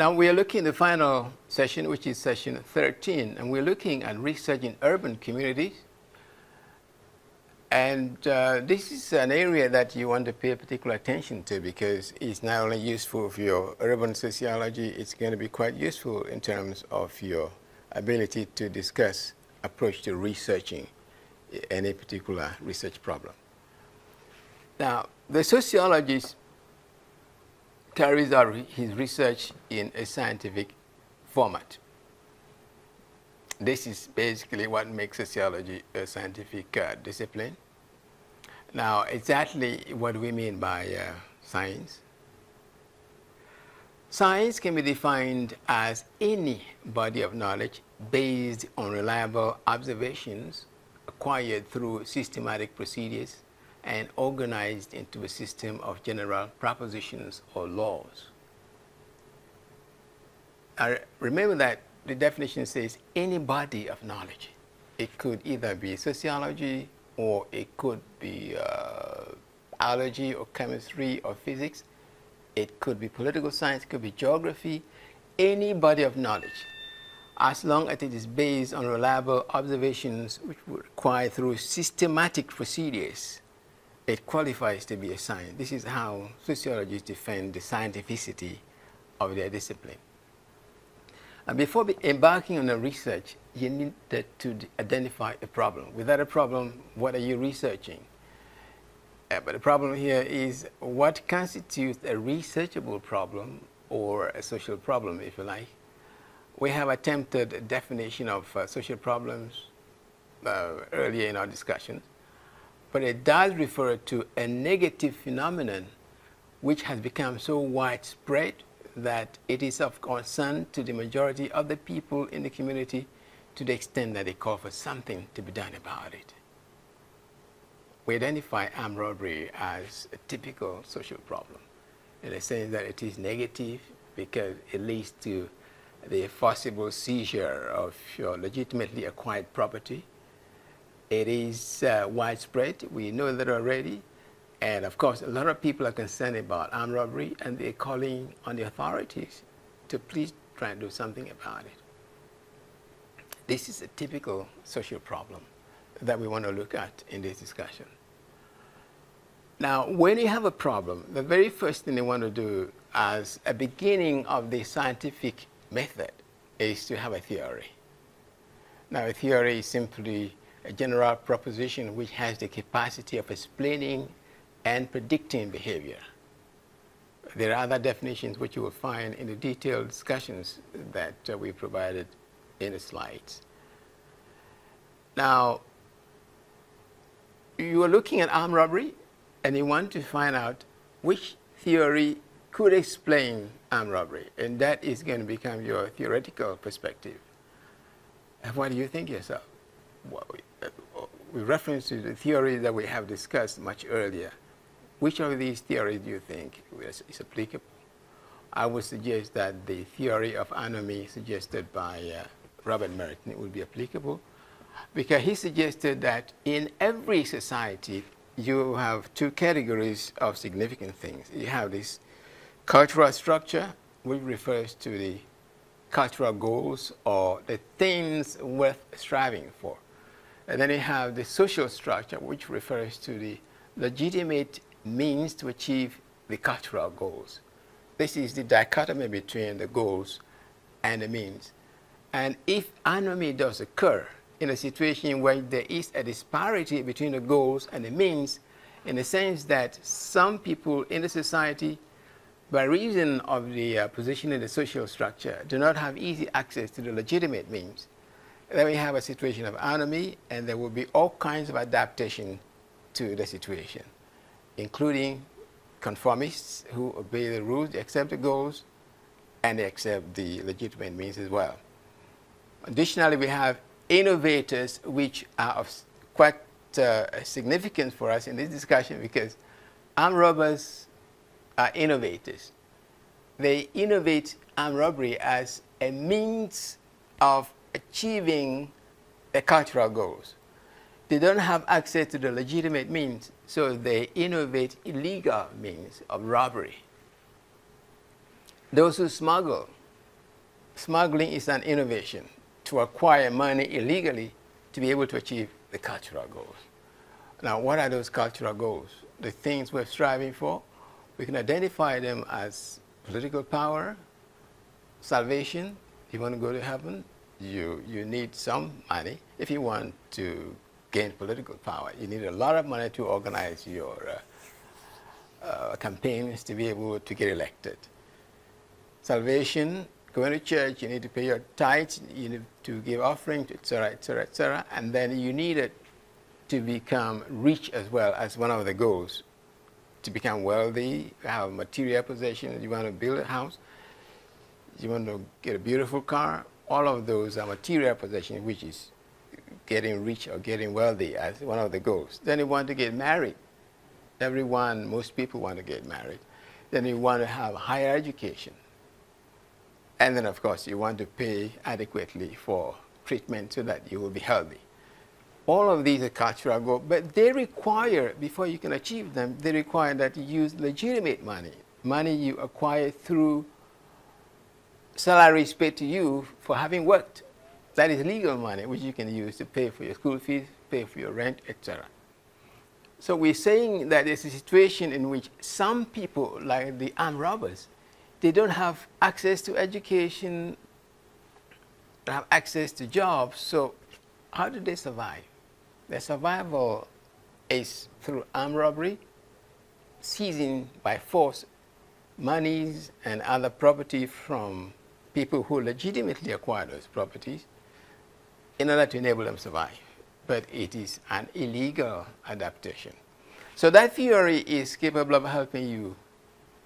Now we are looking at the final session, which is session 13, and we're looking at research in urban communities. And uh, this is an area that you want to pay particular attention to because it's not only useful for your urban sociology, it's going to be quite useful in terms of your ability to discuss approach to researching any particular research problem. Now, the sociologist carries out his research in a scientific format. This is basically what makes sociology a scientific uh, discipline. Now, exactly what we mean by uh, science. Science can be defined as any body of knowledge based on reliable observations acquired through systematic procedures and organized into a system of general propositions or laws. I remember that the definition says any body of knowledge. It could either be sociology or it could be uh, biology or chemistry or physics. It could be political science, it could be geography, any body of knowledge as long as it is based on reliable observations which were acquired through systematic procedures, it qualifies to be a science. This is how sociologists defend the scientificity of their discipline. And before embarking on a research, you need to identify a problem. Without a problem, what are you researching? Uh, but the problem here is what constitutes a researchable problem or a social problem, if you like we have attempted a definition of uh, social problems uh, earlier in our discussion, but it does refer to a negative phenomenon which has become so widespread that it is of concern to the majority of the people in the community to the extent that they call for something to be done about it. We identify armed robbery as a typical social problem in the sense that it is negative because it leads to the forcible seizure of your legitimately acquired property. It is uh, widespread. We know that already. And of course, a lot of people are concerned about armed robbery and they're calling on the authorities to please try and do something about it. This is a typical social problem that we want to look at in this discussion. Now, when you have a problem, the very first thing you want to do as a beginning of the scientific method is to have a theory. Now, a theory is simply a general proposition which has the capacity of explaining and predicting behavior. There are other definitions which you will find in the detailed discussions that uh, we provided in the slides. Now, you are looking at armed robbery and you want to find out which theory could explain armed robbery, and that is going to become your theoretical perspective. And what do you think yourself? Well, we reference to the theory that we have discussed much earlier. Which of these theories do you think is, is applicable? I would suggest that the theory of anomie suggested by uh, Robert Merton would be applicable because he suggested that in every society you have two categories of significant things. You have this Cultural structure, which refers to the cultural goals or the things worth striving for. And then you have the social structure, which refers to the legitimate means to achieve the cultural goals. This is the dichotomy between the goals and the means. And if anomie does occur in a situation where there is a disparity between the goals and the means, in the sense that some people in the society by reason of the uh, position in the social structure, do not have easy access to the legitimate means, then we have a situation of anomie, and there will be all kinds of adaptation to the situation, including conformists who obey the rules, accept the goals, and accept the legitimate means as well. Additionally, we have innovators, which are of quite uh, significant for us in this discussion because armed robbers are innovators. They innovate armed robbery as a means of achieving their cultural goals. They don't have access to the legitimate means, so they innovate illegal means of robbery. Those who smuggle smuggling is an innovation to acquire money illegally to be able to achieve the cultural goals. Now, what are those cultural goals? The things we're striving for? We can identify them as political power, salvation. You want to go to heaven, you, you need some money. If you want to gain political power, you need a lot of money to organize your uh, uh, campaigns to be able to get elected. Salvation, going to church, you need to pay your tithes, you need to give offering, etc., etc., etc., and then you need it to become rich as well as one of the goals. To become wealthy, have material possessions, you want to build a house, you want to get a beautiful car, all of those are material possessions, which is getting rich or getting wealthy as one of the goals. Then you want to get married. Everyone, most people want to get married. Then you want to have higher education. And then, of course, you want to pay adequately for treatment so that you will be healthy. All of these are cultural goals, but they require, before you can achieve them, they require that you use legitimate money, money you acquire through salaries paid to you for having worked. That is legal money, which you can use to pay for your school fees, pay for your rent, etc. So we're saying that there's a situation in which some people, like the armed robbers, they don't have access to education, don't have access to jobs. So how do they survive? Their survival is through armed robbery, seizing by force monies and other property from people who legitimately acquire those properties in order to enable them to survive. But it is an illegal adaptation. So that theory is capable of helping you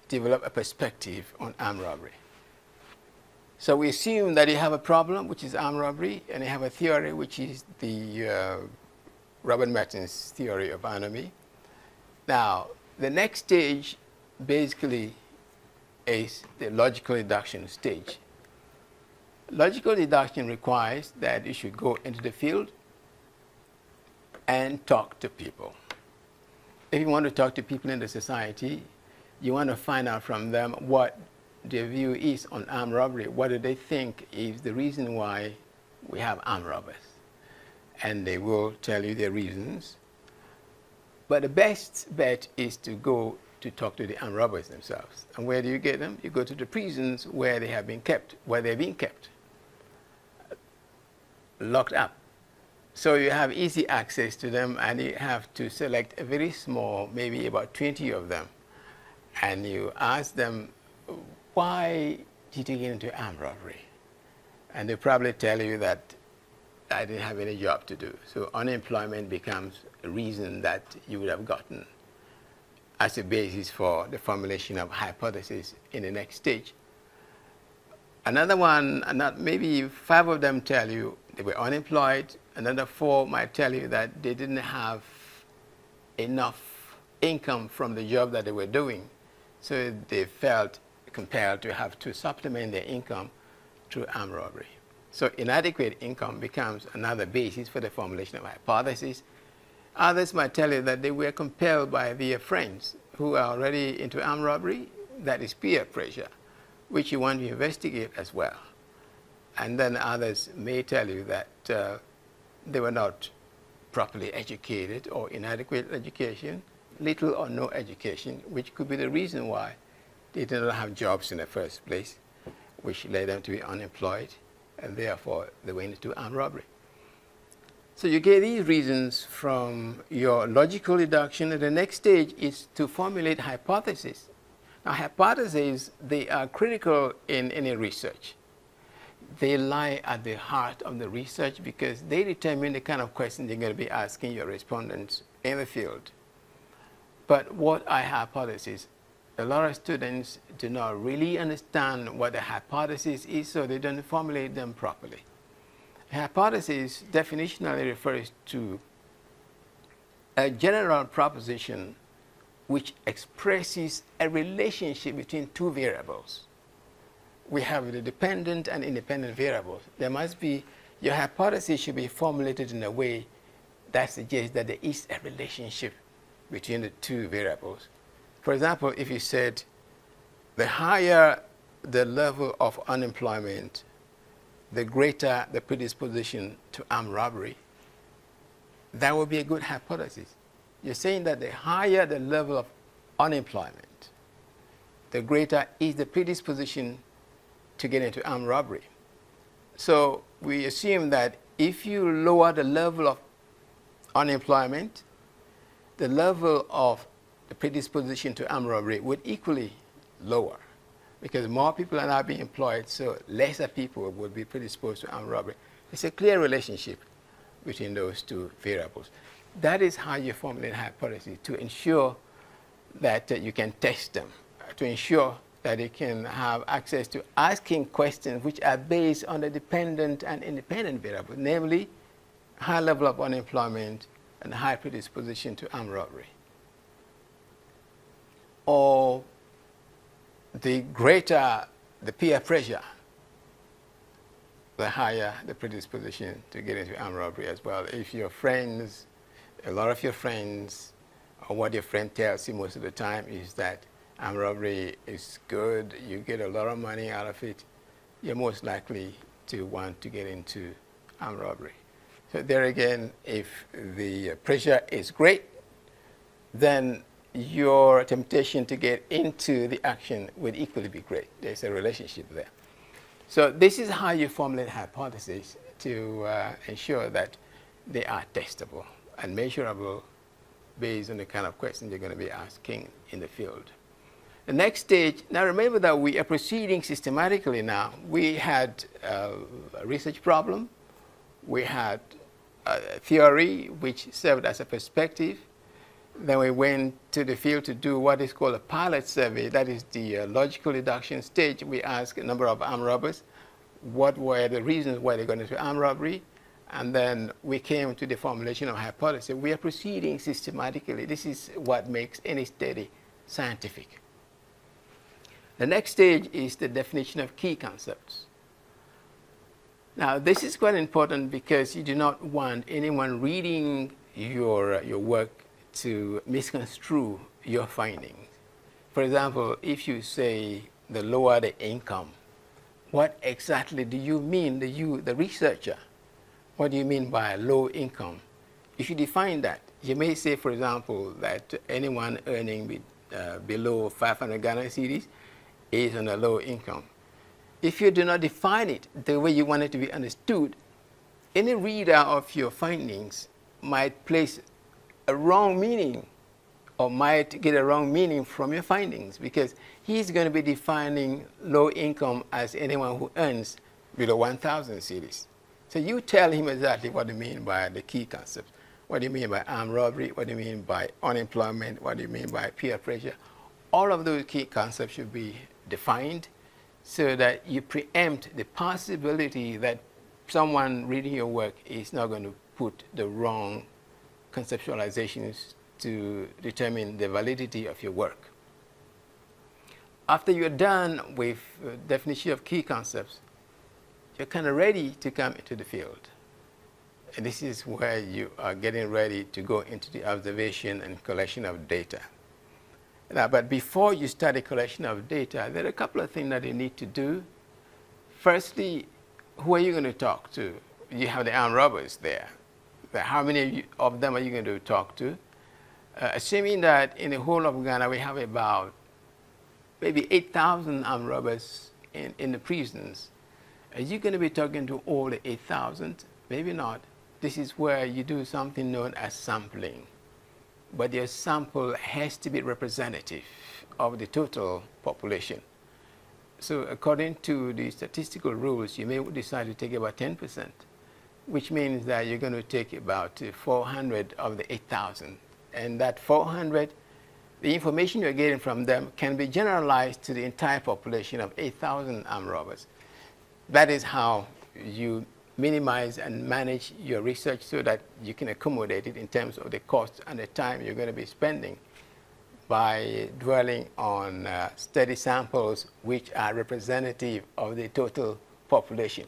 develop a perspective on armed robbery. So we assume that you have a problem, which is armed robbery, and you have a theory, which is the uh, Robert Merton's theory of anomie. Now, the next stage basically is the logical deduction stage. Logical deduction requires that you should go into the field and talk to people. If you want to talk to people in the society, you want to find out from them what their view is on armed robbery. What do they think is the reason why we have armed robbers? And they will tell you their reasons. But the best bet is to go to talk to the armed robbers themselves. And where do you get them? You go to the prisons where they have been kept, where they're being kept locked up. So you have easy access to them and you have to select a very small, maybe about 20 of them. And you ask them, why did you get into armed robbery? And they probably tell you that I didn't have any job to do. So unemployment becomes a reason that you would have gotten as a basis for the formulation of hypothesis in the next stage. Another one, maybe five of them tell you they were unemployed. Another four might tell you that they didn't have enough income from the job that they were doing. So they felt compelled to have to supplement their income through armed robbery. So inadequate income becomes another basis for the formulation of hypotheses. Others might tell you that they were compelled by their friends who are already into armed robbery. That is peer pressure, which you want to investigate as well. And then others may tell you that uh, they were not properly educated or inadequate education, little or no education, which could be the reason why they did not have jobs in the first place, which led them to be unemployed, and therefore they went into armed robbery. So you get these reasons from your logical deduction, and the next stage is to formulate hypotheses. Now, hypotheses, they are critical in any research they lie at the heart of the research because they determine the kind of questions you're going to be asking your respondents in the field. But what are hypotheses? A lot of students do not really understand what a hypothesis is, so they don't formulate them properly. A hypothesis definitionally refers to a general proposition which expresses a relationship between two variables we have the dependent and independent variables. There must be, your hypothesis should be formulated in a way that suggests that there is a relationship between the two variables. For example, if you said the higher the level of unemployment, the greater the predisposition to armed robbery. That would be a good hypothesis. You're saying that the higher the level of unemployment, the greater is the predisposition to get into armed robbery. So we assume that if you lower the level of unemployment, the level of the predisposition to armed robbery would equally lower because more people are now being employed, so lesser people would be predisposed to armed robbery. It's a clear relationship between those two variables. That is how you formulate a hypothesis to ensure that uh, you can test them, uh, to ensure that they can have access to asking questions which are based on the dependent and independent variables, namely high level of unemployment and high predisposition to armed robbery. Or the greater the peer pressure, the higher the predisposition to get into armed robbery as well. If your friends, a lot of your friends, or what your friend tells you most of the time is that armed robbery is good, you get a lot of money out of it, you're most likely to want to get into armed robbery. So there again, if the pressure is great, then your temptation to get into the action would equally be great. There's a relationship there. So this is how you formulate hypotheses to uh, ensure that they are testable and measurable based on the kind of questions you're going to be asking in the field. The next stage, now remember that we are proceeding systematically now. We had uh, a research problem, we had a theory which served as a perspective, then we went to the field to do what is called a pilot survey. That is the uh, logical deduction stage. We asked a number of armed robbers what were the reasons why they got into armed robbery. And then we came to the formulation of hypothesis. We are proceeding systematically. This is what makes any study scientific. The next stage is the definition of key concepts. Now, this is quite important because you do not want anyone reading your, uh, your work to misconstrue your findings. For example, if you say the lower the income, what exactly do you mean, the, you, the researcher? What do you mean by low income? If you define that, you may say, for example, that anyone earning be, uh, below 500 Ghana cedis is on a low income. If you do not define it the way you want it to be understood, any reader of your findings might place a wrong meaning or might get a wrong meaning from your findings because he's going to be defining low income as anyone who earns below 1,000 cedis. So you tell him exactly what you mean by the key concepts. What do you mean by armed robbery? What do you mean by unemployment? What do you mean by peer pressure? All of those key concepts should be defined so that you preempt the possibility that someone reading your work is not going to put the wrong conceptualizations to determine the validity of your work. After you're done with definition of key concepts, you're kind of ready to come into the field. And this is where you are getting ready to go into the observation and collection of data. Now, but before you start a collection of data, there are a couple of things that you need to do. Firstly, who are you going to talk to? You have the armed robbers there how many of them are you going to talk to? Uh, assuming that in the whole of Ghana we have about maybe 8,000 armed robbers in, in the prisons, are you going to be talking to all the 8,000? Maybe not. This is where you do something known as sampling. But your sample has to be representative of the total population. So according to the statistical rules, you may decide to take about 10 percent which means that you're going to take about 400 of the 8,000. And that 400, the information you're getting from them can be generalized to the entire population of 8,000 armed robbers. That is how you minimize and manage your research so that you can accommodate it in terms of the cost and the time you're going to be spending by dwelling on uh, study samples which are representative of the total population.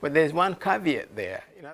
But there's one caveat there. You know?